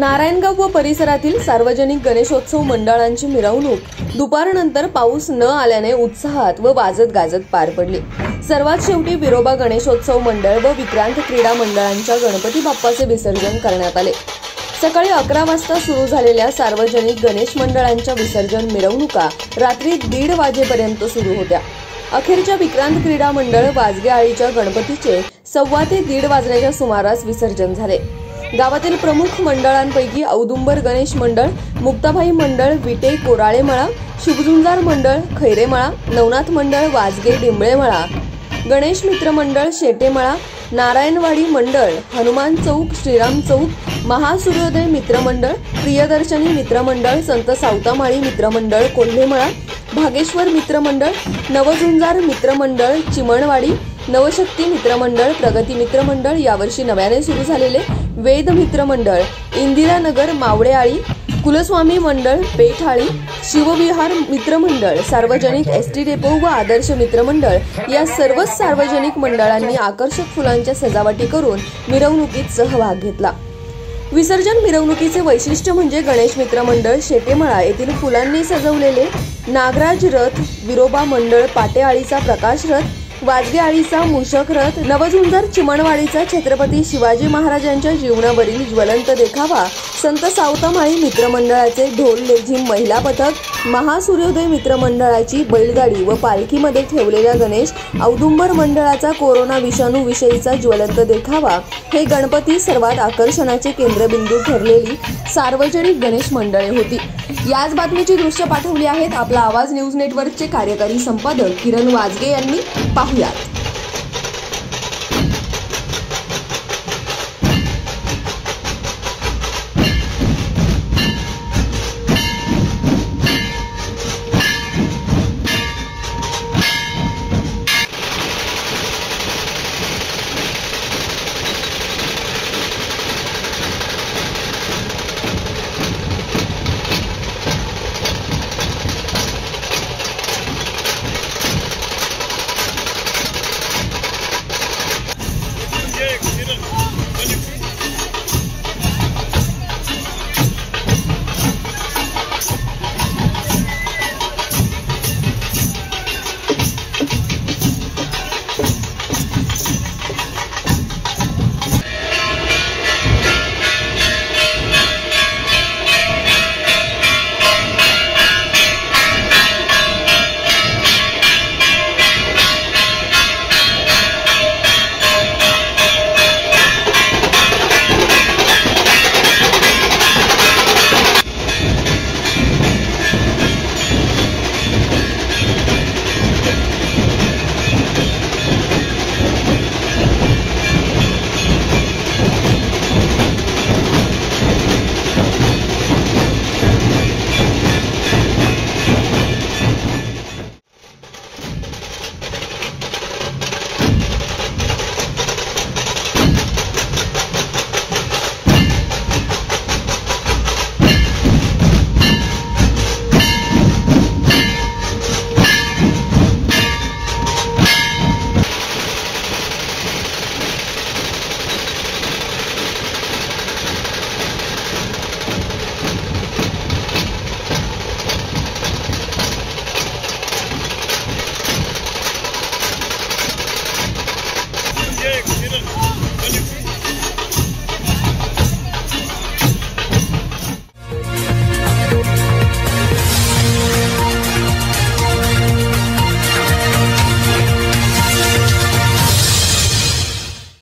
नारायणगाव व परिसरातील सार्वजनिक गणेशोत्सव मंडळांची मिरवणूक. दुपारनंतर पाऊस न आल्याने उत्साहात व वाजत गाजत पार पडली. सर्वात शेवटी विरोबा गणेशोत्सव मंडळ व विक्रांत क्रीडा मंडळांच्या गणपती बाप्पाचे विसर्जन करण्यात आले. सकाळी अकरा वाजता सुरू झालेल्या सार्वजनिक गणेश मंडळांच्या विसर्जन मिरवणुका रात्री दीड वाजेपर्यंत सुरू होत्या. अखेरच्या विक्रांत क्रीडा मंडळ वाजगे आळीच्या गणपतीचे सव्वा ते दीड वाजण्याच्या सुमारास विसर्जन झाले. गावातील प्रमुख मंडळांपैकी औदुंबर गणेश मंडळ मुक्ताबाई मंडळ विटे कोराळेमळा शुभजुंजार मंडळ खैरेमळा नवनाथ मंडळ वाजगे डिंबळेमळा गणेश मित्र मंडळ शेटेमळा नारायणवाडी मंडळ हनुमान चौक श्रीराम चौक महासूर्योदय मित्रमंडळ प्रियदर्शनी मित्रमंडळ संत सावतामाळी मित्रमंडळ कोल्हेमळा भागेश्वर मित्रमंडळ नवझुंजार मित्रमंडळ चिमणवाडी नवशक्ती मित्रमंडळ प्रगती मित्रमंडळ यावर्षी नव्याने सुरू झालेले वेद मित्रमंडळ इंदिरानगर मावळेआळी कुलस्वामी मंडळ पेठाळी शिवविहार मित्रमंडळ सार्वजनिक एस टी डेपो व आदर्श मित्रमंडळ या सर्वच सार्वजनिक मंडळांनी आकर्षक फुलांच्या सजावटी करून मिरवणुकीत सहभाग घेतला. विसर्जन मिरवणुकीचे वैशिष्ट्य म्हणजे गणेश मित्र मंडळ शेटेमळा येथील फुलांनी सजवलेले नागराज रथ विरोबा मंडळ पाटेआळीचा प्रकाश रथ वाजवी आळीचा मूषक रथ नवझुंजर चिमणवाडीचा छत्रपती शिवाजी महाराजांच्या जीवनावरील ज्वलंत देखावा संत सावतामाळी मित्रमंडळाचे ढोल लेझिम महिला पथक महासूर्योदय मित्रमंडळाची बैलगाडी व पालखीमध्ये ठेवलेला गणेश औदुंबर मंडळाचा कोरोना विषाणू विषयीचा ज्वलंत देखावा हे गणपती सर्वात आकर्षणाचे केंद्रबिंदू ठरलेली सार्वजनिक गणेश मंडळे होती. याच बातमीची दृश्य पाठवली आहेत आपला आवाज न्यूज नेटवर्कचे कार्यकारी संपादक किरण वाजगे यांनी. पाहुयात.